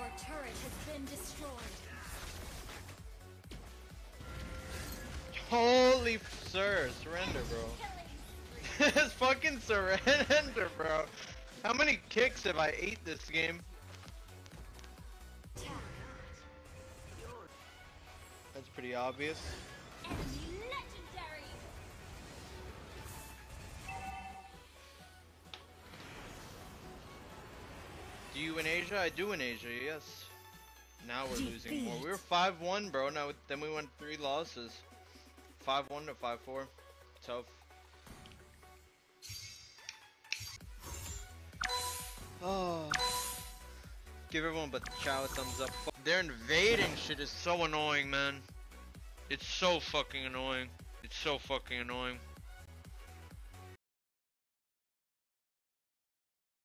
Our turret has been destroyed. Holy sir, surrender, bro. Just fucking surrender, bro. How many kicks have I ate this game? That's pretty obvious. Do you in Asia? I do in Asia, yes. Now we're losing more. We were 5-1, bro. Now then we went three losses. 5-1 to 5-4. Tough. Oh. Give everyone but Chou a thumbs up. Their invading shit is so annoying, man. It's so fucking annoying. It's so fucking annoying.